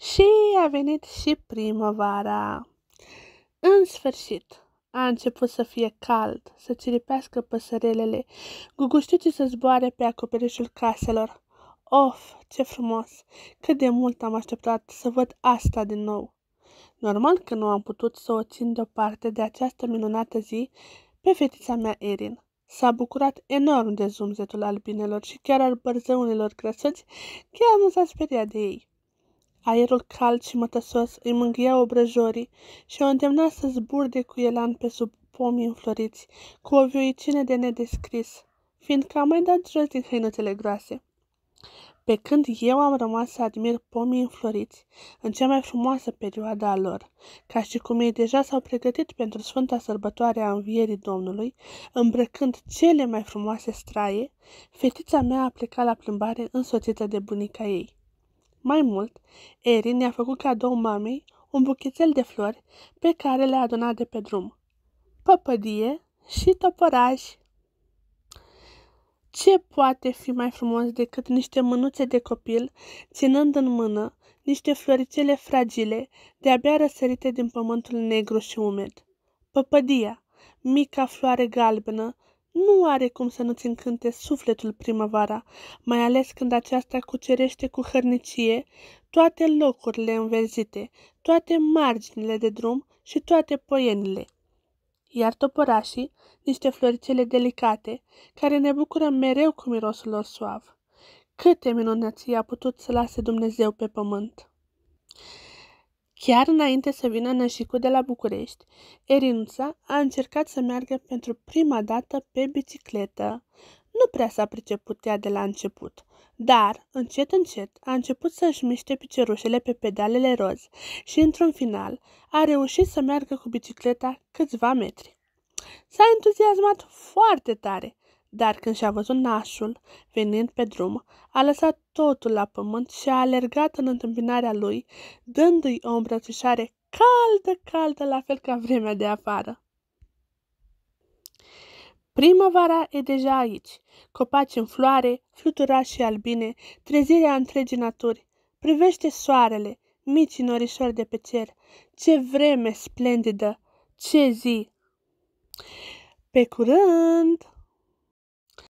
Și a venit și primăvara. În sfârșit, a început să fie cald, să ciripească păsărelele, guguștiucii să zboare pe acoperișul caselor. Of, ce frumos! Cât de mult am așteptat să văd asta din nou. Normal că nu am putut să o țin deoparte de această minunată zi pe fetița mea Erin. S-a bucurat enorm de zumzetul albinelor și chiar al bărzăunilor grăsăți, chiar nu s-a speriat de ei. Aerul cald și mătăsos îi mângâia obrăjorii și o îndemna să zburde cu elan pe sub pomii înfloriți, cu o vioicine de nedescris, fiindcă am mai dat jos din hăinuțele groase. Pe când eu am rămas să admir pomii înfloriți în cea mai frumoasă perioadă a lor, ca și cum ei deja s-au pregătit pentru Sfânta Sărbătoare a Învierii Domnului, îmbrăcând cele mai frumoase straie, fetița mea a plecat la plimbare însoțită de bunica ei. Mai mult, Erin ne-a făcut cadou mamei un buchețel de flori pe care le-a adunat de pe drum. Păpădie și topăraj. Ce poate fi mai frumos decât niște mânuțe de copil, ținând în mână niște floricele fragile, de-abia răsărite din pământul negru și umed? Păpădia, mica floare galbenă, nu are cum să nu-ți încânte sufletul primăvara, mai ales când aceasta cucerește cu hărnicie toate locurile înverzite, toate marginile de drum și toate poienile. Iar toporașii, niște floricele delicate, care ne bucură mereu cu mirosul lor suav. Câte minunății a putut să lase Dumnezeu pe pământ! Chiar înainte să vină nășicul de la București, Erința a încercat să meargă pentru prima dată pe bicicletă. Nu prea s-a priceput ea de la început, dar, încet, încet, a început să-și miște piciorușele pe pedalele roz și, într-un final, a reușit să meargă cu bicicleta câțiva metri. S-a entuziasmat foarte tare dar când și-a văzut nașul venind pe drum, a lăsat totul la pământ și a alergat în întâmpinarea lui, dându-i o îmbrățișare caldă, caldă, la fel ca vremea de afară. Primăvara e deja aici, copaci în floare, fluturași și albine, trezirea întregii naturi. Privește soarele, mici norișori de pe cer. Ce vreme splendidă! Ce zi! Pe curând!